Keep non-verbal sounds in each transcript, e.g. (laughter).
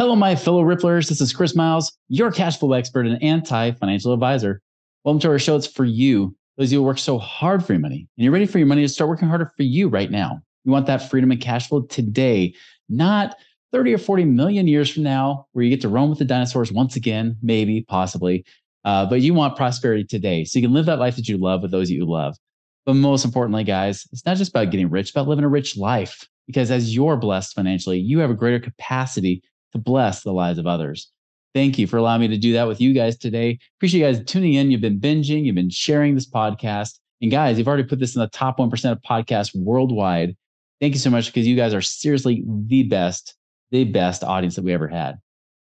Hello, my fellow Ripplers. This is Chris Miles, your cash flow expert and anti financial advisor. Welcome to our show. It's for you, those who work so hard for your money, and you're ready for your money to start working harder for you right now. You want that freedom and cash flow today, not 30 or 40 million years from now, where you get to roam with the dinosaurs once again, maybe, possibly. Uh, but you want prosperity today. So you can live that life that you love with those that you love. But most importantly, guys, it's not just about getting rich, it's about living a rich life. Because as you're blessed financially, you have a greater capacity to bless the lives of others. Thank you for allowing me to do that with you guys today. Appreciate you guys tuning in. You've been binging, you've been sharing this podcast. And guys, you've already put this in the top 1% of podcasts worldwide. Thank you so much because you guys are seriously the best, the best audience that we ever had.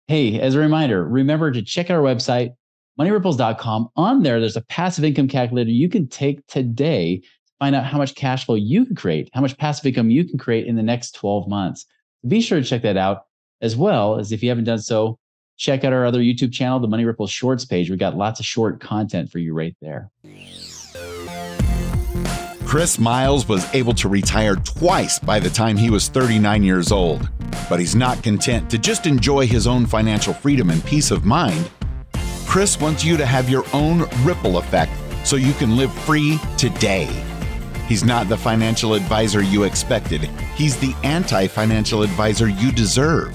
Hey, as a reminder, remember to check out our website, moneyripples.com. On there, there's a passive income calculator you can take today to find out how much cash flow you can create, how much passive income you can create in the next 12 months. Be sure to check that out, as well as if you haven't done so, check out our other YouTube channel, the Money Ripple Shorts page. We've got lots of short content for you right there. Chris Miles was able to retire twice by the time he was 39 years old. But he's not content to just enjoy his own financial freedom and peace of mind. Chris wants you to have your own ripple effect so you can live free today. He's not the financial advisor you expected, he's the anti financial advisor you deserve.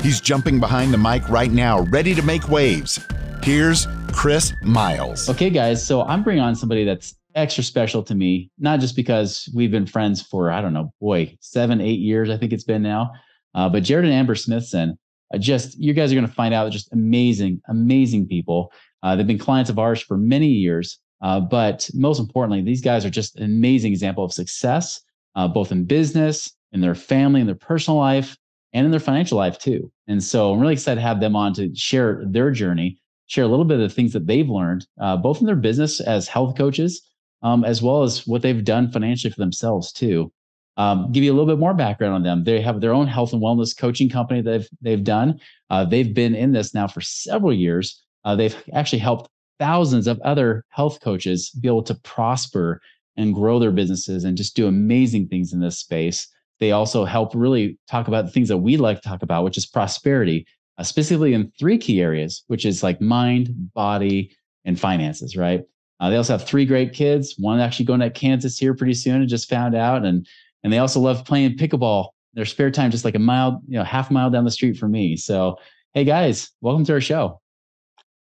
He's jumping behind the mic right now, ready to make waves. Here's Chris Miles. Okay, guys. So I'm bringing on somebody that's extra special to me, not just because we've been friends for, I don't know, boy, seven, eight years, I think it's been now. Uh, but Jared and Amber Smithson, uh, just you guys are going to find out just amazing, amazing people. Uh, they've been clients of ours for many years. Uh, but most importantly, these guys are just an amazing example of success, uh, both in business, in their family, in their personal life, and in their financial life too. And so I'm really excited to have them on to share their journey, share a little bit of the things that they've learned, uh, both in their business as health coaches, um, as well as what they've done financially for themselves too. Um, give you a little bit more background on them. They have their own health and wellness coaching company that they've they've done. Uh, they've been in this now for several years. Uh, they've actually helped thousands of other health coaches be able to prosper and grow their businesses and just do amazing things in this space. They also help really talk about the things that we like to talk about, which is prosperity, uh, specifically in three key areas, which is like mind, body, and finances, right? Uh, they also have three great kids. One actually going to Kansas here pretty soon and just found out. And and they also love playing pickleball their spare time, just like a mile, you know, half mile down the street from me. So, hey guys, welcome to our show.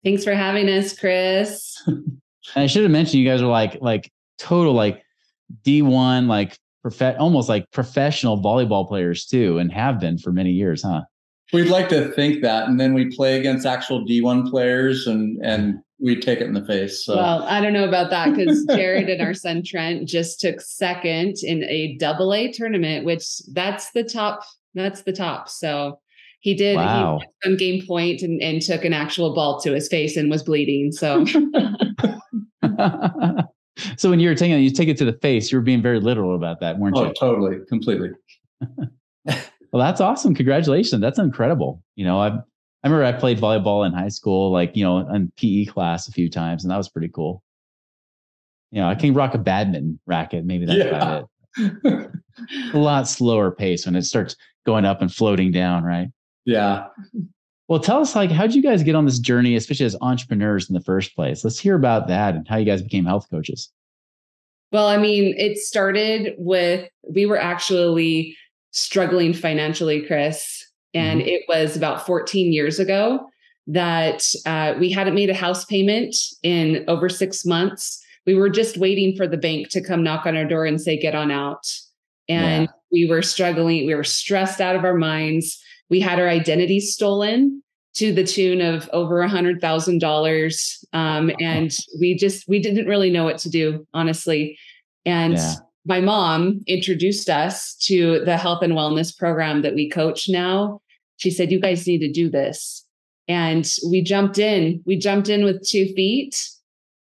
Thanks for having us, Chris. (laughs) and I should have mentioned you guys are like like total like D1 like prof- almost like professional volleyball players too and have been for many years, huh? We'd like to think that and then we play against actual D1 players and and we take it in the face. So. Well, I don't know about that because (laughs) Jared and our son Trent just took second in a double A tournament, which that's the top. That's the top. So he did wow. he on game point and, and took an actual ball to his face and was bleeding. So (laughs) So when you were taking it, you take it to the face, you were being very literal about that, weren't oh, you? Oh, totally, completely. (laughs) well, that's awesome. Congratulations. That's incredible. You know, I I remember I played volleyball in high school, like, you know, in PE class a few times, and that was pretty cool. You know, I can rock a badminton racket. Maybe that's yeah. about it. a lot slower pace when it starts going up and floating down, right? Yeah. Well, tell us like how'd you guys get on this journey, especially as entrepreneurs in the first place? Let's hear about that and how you guys became health coaches. Well, I mean, it started with we were actually struggling financially, Chris, and mm-hmm. it was about 14 years ago that uh, we hadn't made a house payment in over six months. We were just waiting for the bank to come knock on our door and say, "Get on out." And yeah. we were struggling. We were stressed out of our minds we had our identity stolen to the tune of over a hundred thousand dollars. Um, and we just we didn't really know what to do, honestly. And yeah. my mom introduced us to the health and wellness program that we coach now. She said, You guys need to do this. And we jumped in. We jumped in with two feet.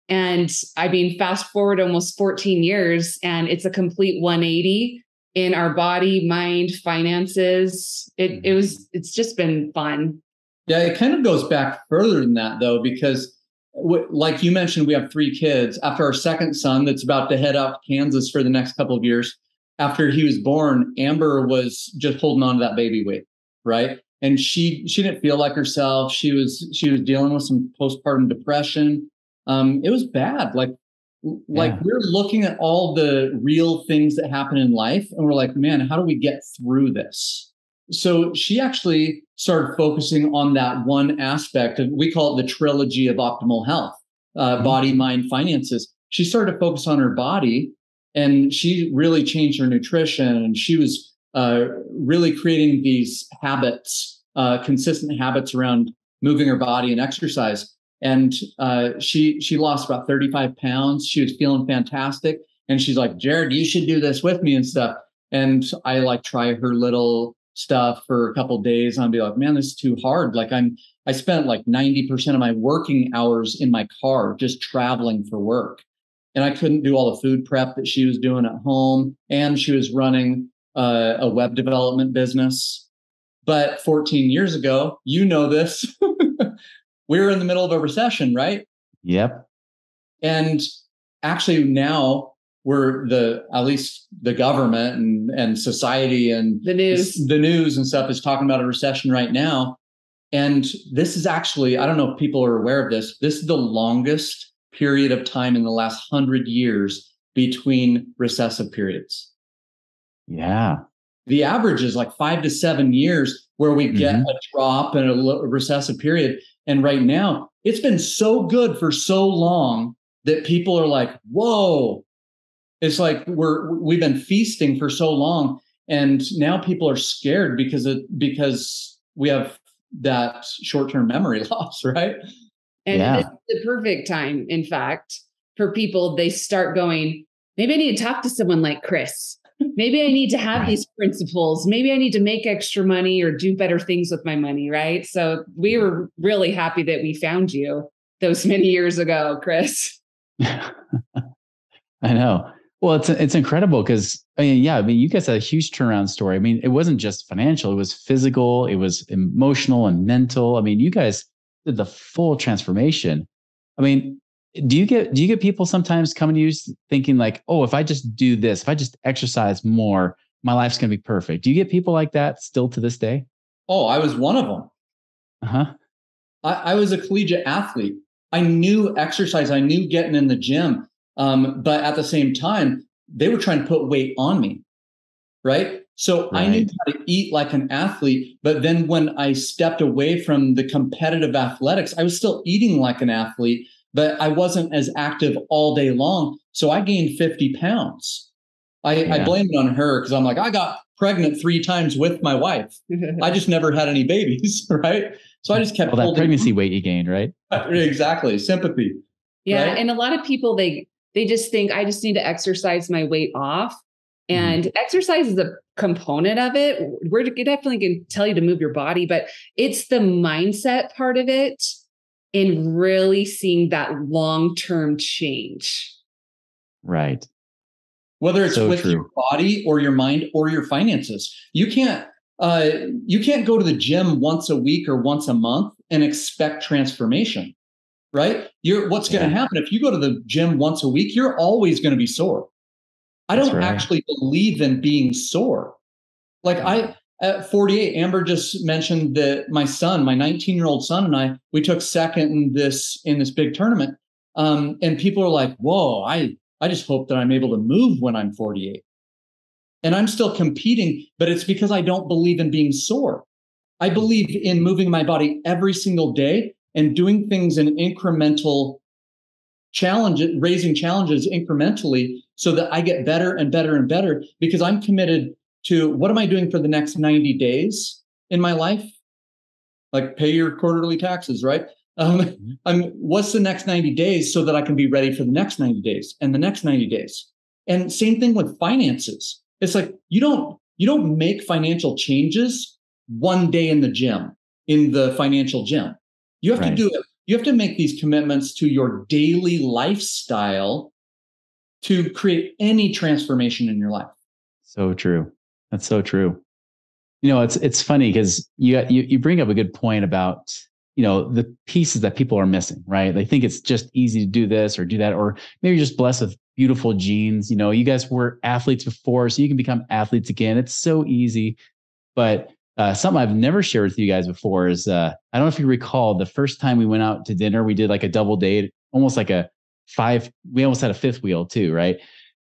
And I mean, fast forward almost 14 years, and it's a complete 180 in our body, mind, finances. It it mm-hmm. was it's just been fun. Yeah, it kind of goes back further than that though, because w- like you mentioned, we have three kids. After our second son, that's about to head out to Kansas for the next couple of years. After he was born, Amber was just holding on to that baby weight, right? and she she didn't feel like herself. She was she was dealing with some postpartum depression. Um, it was bad. Like like yeah. we're looking at all the real things that happen in life, and we're like, man, how do we get through this? So she actually started focusing on that one aspect of we call it the trilogy of optimal health, uh, mm-hmm. body, mind, finances. She started to focus on her body, and she really changed her nutrition, and she was uh, really creating these habits, uh, consistent habits around moving her body and exercise. And uh, she she lost about 35 pounds. She was feeling fantastic. And she's like, Jared, you should do this with me and stuff. And I like try her little stuff for a couple days. I'd be like, man, this is too hard. Like I'm I spent like 90% of my working hours in my car just traveling for work. And I couldn't do all the food prep that she was doing at home. And she was running uh, a web development business. But 14 years ago, you know this, (laughs) we were in the middle of a recession, right? Yep. And actually, now we're the at least the government and and society and the news, the news and stuff is talking about a recession right now. And this is actually, I don't know if people are aware of this. This is the longest period of time in the last hundred years between recessive periods. Yeah. The average is like five to seven years where we get mm-hmm. a drop and a recessive period. And right now, it's been so good for so long that people are like, whoa. It's like we're we've been feasting for so long. And now people are scared because it because we have that short-term memory (laughs) loss, right? And yeah. it's the perfect time, in fact, for people, they start going, maybe I need to talk to someone like Chris maybe I need to have right. these principles. Maybe I need to make extra money or do better things with my money. Right. So we were really happy that we found you those many years ago, Chris. (laughs) I know. Well, it's it's incredible because I mean, yeah, I mean, you guys had a huge turnaround story. I mean, it wasn't just financial; it was physical, it was emotional and mental. I mean, you guys did the full transformation. I mean, do you get do you get people sometimes coming to you thinking like oh if i just do this if i just exercise more my life's going to be perfect. Do you get people like that still to this day? Oh i was one of them uh-huh. I, I was a collegiate athlete. I knew exercise i knew getting in the gym um, but at the same time they were trying to put weight on me right? So right. I knew how to eat like an athlete, but then when I stepped away from the competitive athletics, I was still eating like an athlete, but I wasn't as active all day long. So I gained 50 pounds. I, yeah. I blame it on her because I'm like, I got pregnant three times with my wife. I just never had any babies, (laughs) right? So I just kept well, that pregnancy weight you gained, right? (laughs) exactly. Sympathy. Yeah. Right? And a lot of people they they just think I just need to exercise my weight off. Mm-hmm. And mm-hmm. exercise is a component of it. We're definitely going to tell you to move your body, but it's the mindset part of it in really seeing that long term change. Right. Whether it's so with true. your body or your mind or your finances, you can't uh, you can't go to the gym once a week or once a month and expect transformation, right? You're what's going to yeah. happen if you go to the gym once a week, you're always going to be sore. I don't right. actually believe in being sore. Like I at 48, Amber just mentioned that my son, my 19 year old son, and I, we took second in this in this big tournament. Um, and people are like, "Whoa, I I just hope that I'm able to move when I'm 48." And I'm still competing, but it's because I don't believe in being sore. I believe in moving my body every single day and doing things in incremental challenges, raising challenges incrementally so that I get better and better and better because I'm committed to what am I doing for the next 90 days in my life? Like pay your quarterly taxes, right? Um, mm-hmm. I'm what's the next 90 days so that I can be ready for the next 90 days and the next 90 days. And same thing with finances. It's like you don't you don't make financial changes one day in the gym, in the financial gym. You have right. to do it. You have to make these commitments to your daily lifestyle to create any transformation in your life. So true. That's so true. You know, it's it's funny because you, you you bring up a good point about you know the pieces that people are missing, right? They think it's just easy to do this or do that, or maybe you're just blessed with beautiful genes. You know, you guys were athletes before, so you can become athletes again. It's so easy, but uh, something I've never shared with you guys before is uh, I don't know if you recall the first time we went out to dinner, we did like a double date, almost like a five. We almost had a fifth wheel too, right?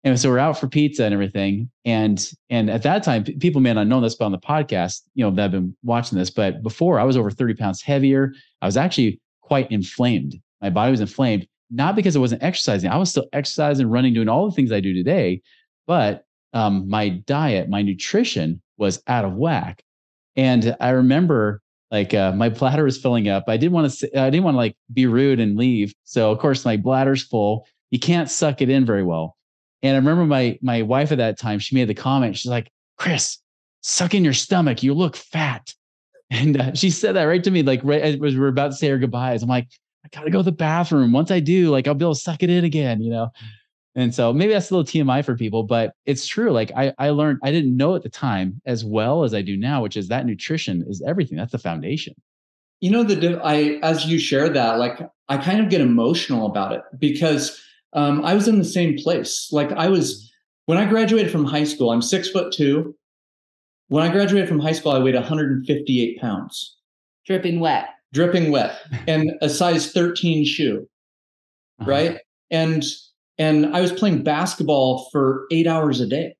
And so we're out for pizza and everything. And and at that time, people may not know this, but on the podcast, you know, that have been watching this. But before I was over 30 pounds heavier. I was actually quite inflamed. My body was inflamed, not because I wasn't exercising. I was still exercising, running, doing all the things I do today. But um, my diet, my nutrition was out of whack. And I remember like uh, my bladder was filling up. I didn't want to. I didn't want to like be rude and leave. So of course my bladder's full. You can't suck it in very well. And I remember my my wife at that time, she made the comment, she's like, Chris, suck in your stomach. You look fat. (laughs) And uh, she said that right to me, like right as we were about to say our goodbyes. I'm like, I gotta go to the bathroom. Once I do, like I'll be able to suck it in again, you know. And so maybe that's a little TMI for people, but it's true. Like I, I learned, I didn't know at the time as well as I do now, which is that nutrition is everything. That's the foundation. You know, the I as you share that, like I kind of get emotional about it because um, I was in the same place. Like I was when I graduated from high school. I'm six foot two. When I graduated from high school, I weighed 158 pounds, dripping wet, dripping wet, (laughs) and a size 13 shoe, uh-huh. right? And and I was playing basketball for eight hours a day.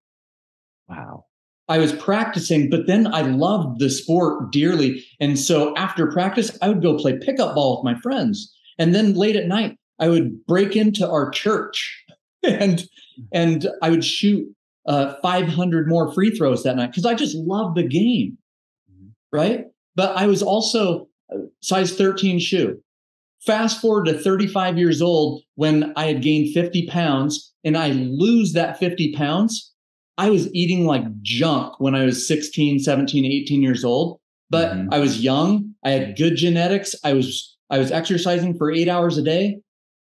Wow. I was practicing, but then I loved the sport dearly. And so after practice, I would go play pickup ball with my friends. And then late at night, I would break into our church (laughs) and and I would shoot uh, 500 more free throws that night because I just loved the game, mm-hmm. right? But I was also size 13 shoe. Fast forward to 35 years old when I had gained 50 pounds and I lose that 50 pounds. I was eating like junk when I was 16, 17, 18 years old, but mm-hmm. I was young. I had good genetics. I was I was exercising for 8 hours a day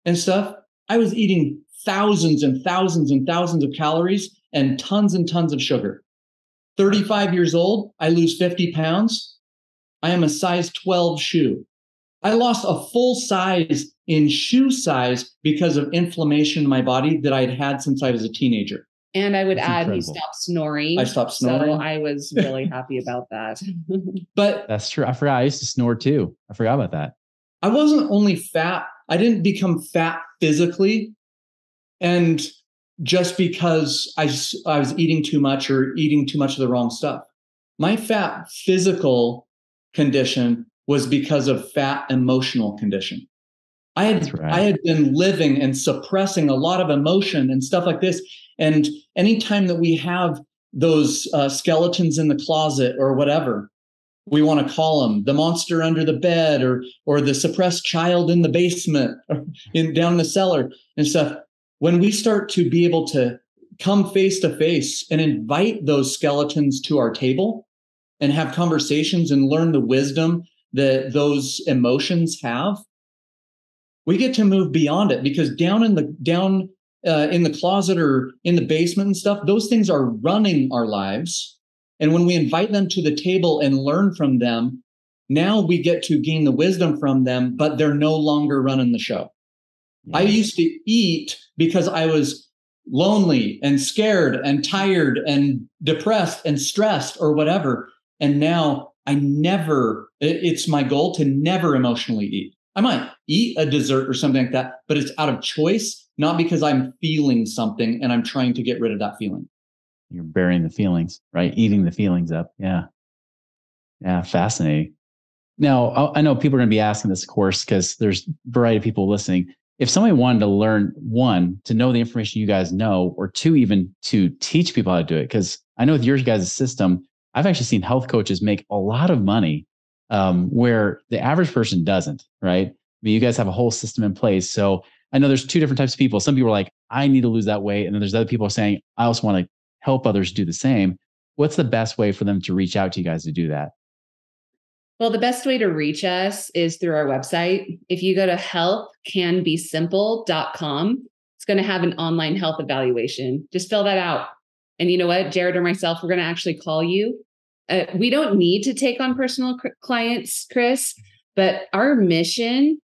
and stuff, I was eating thousands and thousands and thousands of calories and tons and tons of sugar. 35 years old, I lose 50 pounds. I am a size 12 shoe. I lost a full size in shoe size because of inflammation in my body that I'd had since I was a teenager. And I would That's add, incredible. he stopped snoring. I stopped snoring. So I was (laughs) really happy about that. (laughs) but that's true. I forgot. I used to snore too. I forgot about that. I wasn't only fat, I didn't become fat physically. And just because I, I was eating too much or eating too much of the wrong stuff. My fat physical condition was because of fat emotional condition. I had right. I had been living and suppressing a lot of emotion and stuff like this. And anytime that we have those uh, skeletons in the closet or whatever, we want to call them the monster under the bed or or the suppressed child in the basement in down the cellar and stuff. When we start to be able to come face to face and invite those skeletons to our table and have conversations and learn the wisdom that those emotions have we get to move beyond it because down in the down uh, in the closet or in the basement and stuff those things are running our lives and when we invite them to the table and learn from them, now we get to gain the wisdom from them, but they're no longer running the show. I used to eat because I was lonely and scared and tired and depressed and stressed or whatever. And now I never, it's my goal to never emotionally eat. I might eat a dessert or something like that, but it's out of choice, not because I'm feeling something and I'm trying to get rid of that feeling you're burying the feelings, right? Eating the feelings up. Yeah. Yeah. Fascinating. Now, I know people are going to be asking this, course, because there's a variety of people listening. If somebody wanted to learn one, to know the information you guys know, or two, even to teach people how to do it, because I know with your guys' system, I've actually seen health coaches make a lot of money um, where the average person doesn't, right? I mean, you guys have a whole system in place. So I know there's two different types of people. Some people are like, I need to lose that weight. And then there's other people saying, I also want to help others do the same. What's the best way for them to reach out to you guys to do that? Well, the best way to reach us is through our website. If you go to healthcanbesimple.com, it's going to have an online health evaluation. Just fill that out. And you know what? Jared or myself, we're going to actually call you. Uh, we don't need to take on personal cr- clients, Chris, but our mission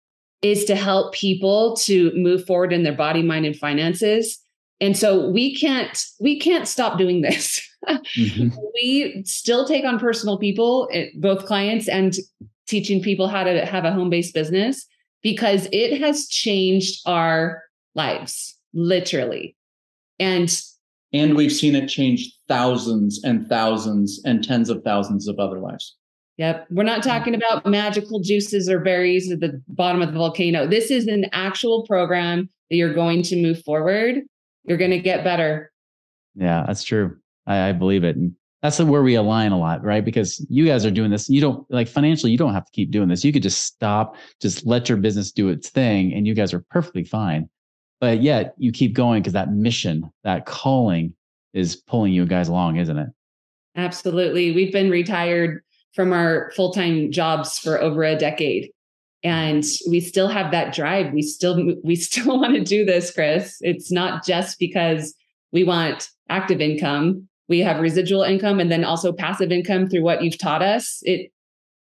is to help people to move forward in their body, mind, and finances and so we can't we can't stop doing this (laughs) mm-hmm. we still take on personal people, eh, both clients and teaching people how to have a home based business because it has changed our lives, literally. And and we've seen it change thousands and thousands and tens of thousands of other lives. Yep. We're not talking about magical juices or berries at the bottom of the volcano. This is an actual program that you're going to move forward. You're going to get better. Yeah, that's true. I, I believe it. And that's where we align a lot, right? Because you guys are doing this. You don't like financially, you don't have to keep doing this. You could just stop, just let your business do its thing, and you guys are perfectly fine. But yet you keep going because that mission, that calling is pulling you guys along, isn't it? Absolutely. We've been retired from our full time jobs for over a decade. And we still have that drive. We still we still (laughs) want to do this, Chris. It's not just because we want active income. We have residual income and then also passive income through what you've taught us. It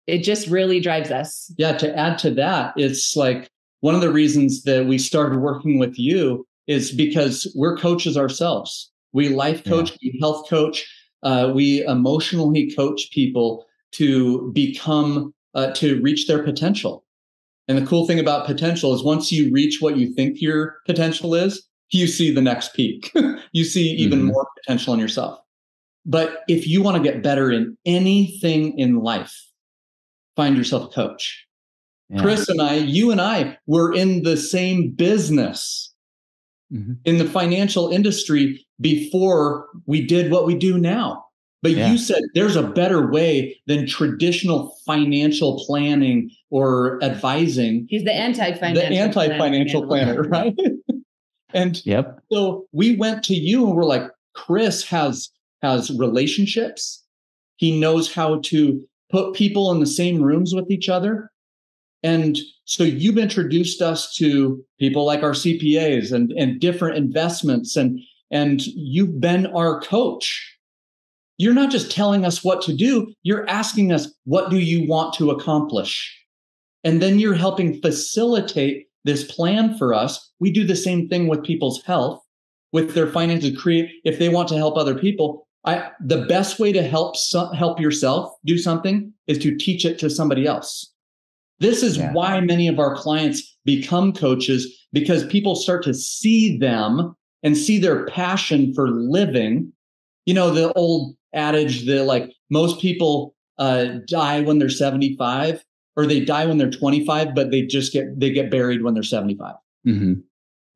it just really drives us. Yeah, to add to that, it's like one of the reasons that we started working with you is because we're coaches ourselves. We life coach, yeah. we health coach, uh, we emotionally coach people to become uh, to reach their potential. And the cool thing about potential is once you reach what you think your potential is, you see the next peak. (laughs) you see even mm-hmm. more potential in yourself. But if you want to get better in anything in life, find yourself a coach. Yeah. Chris and I, you and I were in the same business mm-hmm. in the financial industry before we did what we do now. But yeah. you said there's a better way than traditional financial planning or advising. He's the anti-financial the anti-financial planner, planner right? (laughs) and yep. So we went to you and we're like, Chris has has relationships. He knows how to put people in the same rooms with each other. And so you've introduced us to people like our CPAs and, and different investments and and you've been our coach you're not just telling us what to do, you're asking us, what do you want to accomplish? And then you're helping facilitate this plan for us. We do the same thing with people's health, with their finances. Create if they want to help other people. I, the best way to help help yourself do something is to teach it to somebody else. This is yeah. why many of our clients become coaches because people start to see them and see their passion for living. You know, the old adage that like most people uh, die when they're 75 or they die when they're 25 but they just get they get buried when they're 75 mm-hmm.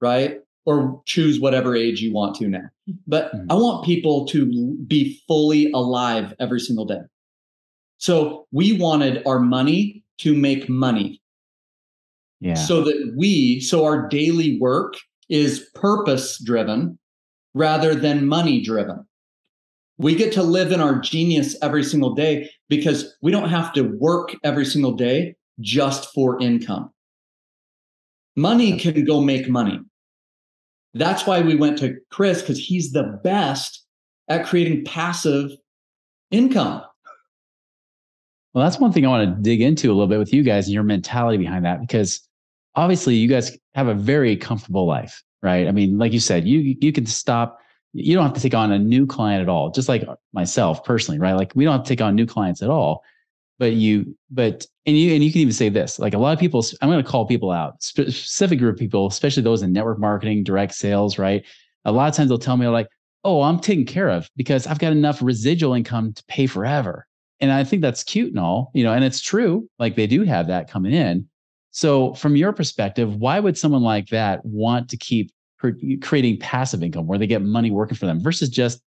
right? Or choose whatever age you want to now. But mm-hmm. i want people to be fully alive every single day. So we wanted our money to make money. Yeah. So that we so our daily work is purpose driven rather than money driven we get to live in our genius every single day because we don't have to work every single day just for income. Money can go make money. That's why we went to Chris because he's the best at creating passive income. Well, that's one thing I want to dig into a little bit with you guys and your mentality behind that because obviously you guys have a very comfortable life, right? I mean, like you said, you you can stop you don't have to take on a new client at all just like myself personally right? Like we don't have to take on new clients at all but you but and you and you can even say this like a lot of people i'm going to call people out specific group of people especially those in network marketing direct sales right? A lot of times they'll tell me like oh i'm taken care of because i've got enough residual income to pay forever. And i think that's cute and all you know and it's true like they do have that coming in. So from your perspective why would someone like that want to keep creating passive income where they get money working for them versus just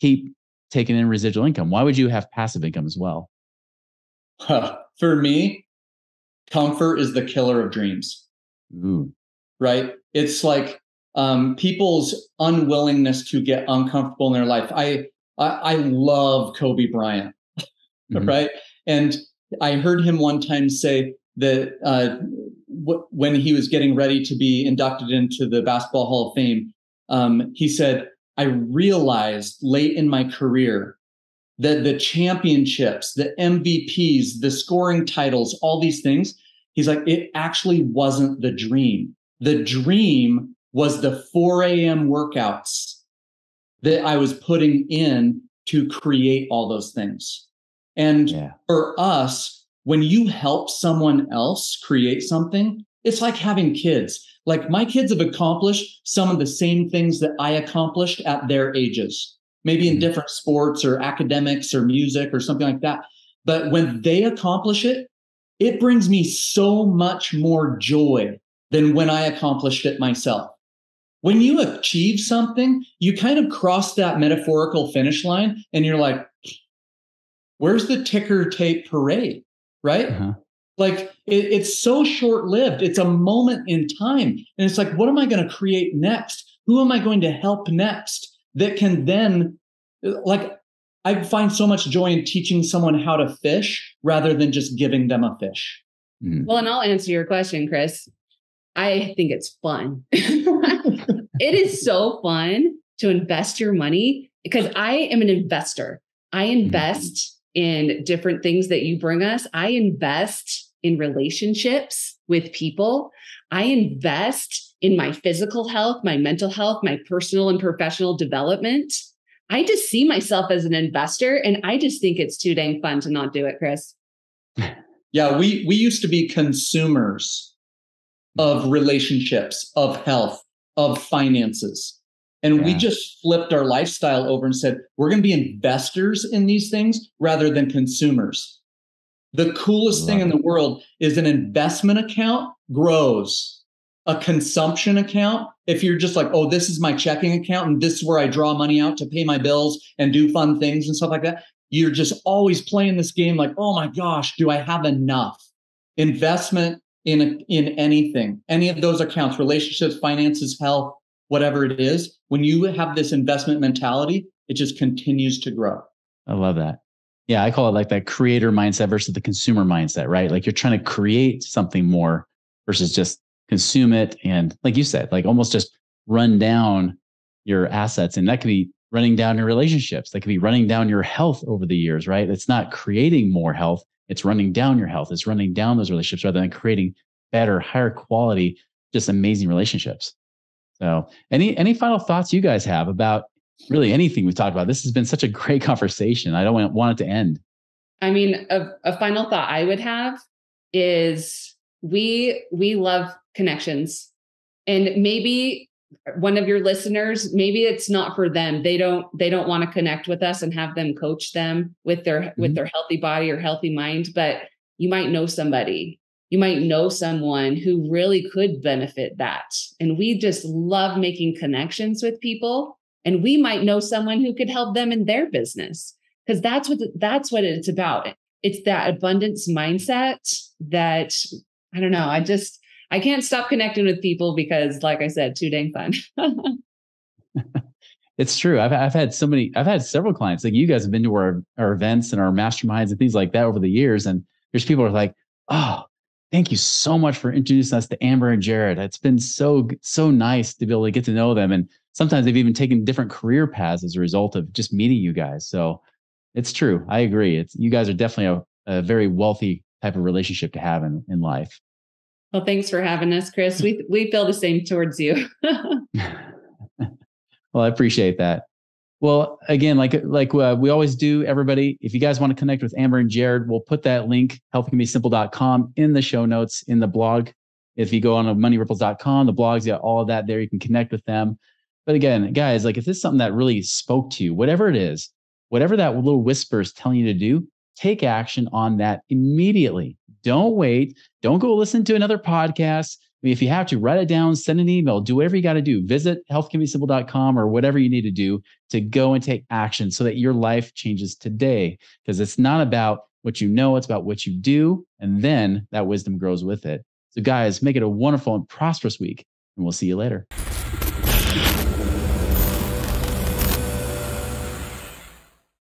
keep taking in residual income? Why would you have passive income as well? For me, comfort is the killer of dreams. Ooh. Right? It's like um, people's unwillingness to get uncomfortable in their life. I I, I love Kobe Bryant, (laughs) mm-hmm. right? And I heard him one time say that uh, w- when he was getting ready to be inducted into the Basketball Hall of Fame, um, he said, I realized late in my career that the championships, the MVPs, the scoring titles, all these things, he's like, it actually wasn't the dream. The dream was the 4 a.m. workouts that I was putting in to create all those things. And yeah. for us, when you help someone else create something, it's like having kids. Like my kids have accomplished some of the same things that I accomplished at their ages, maybe in mm-hmm. different sports or academics or music or something like that. But when they accomplish it, it brings me so much more joy than when I accomplished it myself. When you achieve something, you kind of cross that metaphorical finish line and you're like, where's the ticker tape parade? Right? Uh-huh. Like it, it's so short lived. It's a moment in time. And it's like, what am I going to create next? Who am I going to help next that can then, like, I find so much joy in teaching someone how to fish rather than just giving them a fish. Mm. Well, and I'll answer your question, Chris. I think it's fun. (laughs) it is so fun to invest your money because I am an investor. I mm-hmm. invest mm. In different things that you bring us. I invest in relationships with people. I invest in my physical health, my mental health, my personal and professional development. I just see myself as an investor and I just think it's too dang fun to not do it, Chris. (laughs) Yeah, we we used to be consumers of relationships, of health, of finances. And yeah. we just flipped our lifestyle over and said, we're going to be investors in these things rather than consumers. The coolest thing it. in the world is an investment account grows a consumption account, if you're just like, oh, this is my checking account and this is where I draw money out to pay my bills and do fun things and stuff like that, you're just always playing this game like, oh my gosh, do I have enough investment in in anything, any of those accounts, relationships, finances, health, whatever it is? When you have this investment mentality, it just continues to grow. I love that. Yeah, I call it like that creator mindset versus the consumer mindset, right? Like you're trying to create something more versus just consume it and like you said like almost just run down your assets and that could be running down your relationships that could be running down your health over the years right it's not creating more health it's running down your health it's running down those relationships rather than creating better higher quality just amazing relationships so any any final thoughts you guys have about really anything we've talked about this has been such a great (laughs) conversation i don't want, want it to end i mean a, a final thought i would have is we we love connections. And maybe one of your listeners maybe it's not for them they don't they don't want to connect with us and have them coach them with their mm-hmm. with their healthy body or healthy mind but you might know somebody you might know someone who really could benefit that and we just love making connections with people and we might know someone who could help them in their business because that's what that's what it's about it's that abundance mindset that i don't know i just I can't stop connecting with people because, like I said, too dang fun. (laughs) it's true. I've I've had so many. I've had several clients like you guys have been to our our events and our masterminds and things like that over the years. And there's people are like, oh, thank you so much for introducing us to Amber and Jared. It's been so so nice to be able to get to know them. And sometimes they've even taken different career paths as a result of just meeting you guys. So it's true. I agree. It's you guys are definitely a, a very wealthy type of relationship to have in, in life. Well, thanks for having us, Chris. We we feel the same towards you. (laughs) (laughs) well, I appreciate that. Well, again, like like uh, we always do, everybody, if you guys want to connect with Amber and Jared, we'll put that link, healthcanbesimple.com, in the show notes, in the blog. If you go on to moneyripples.com, the blog's got all of that there. You can connect with them. But again, guys, like if this is something that really spoke to you, whatever it is, whatever that little whisper is telling you to do, take action on that immediately. Don't wait. Don't go listen to another podcast. If you have to, write it down, send an email, do whatever you got to do. Visit healthcanbesimple.com or whatever you need to do to go and take action so that your life changes today. Because it's not about what you know, it's about what you do. And then that wisdom grows with it. So, guys, make it a wonderful and prosperous week, and we'll see you later.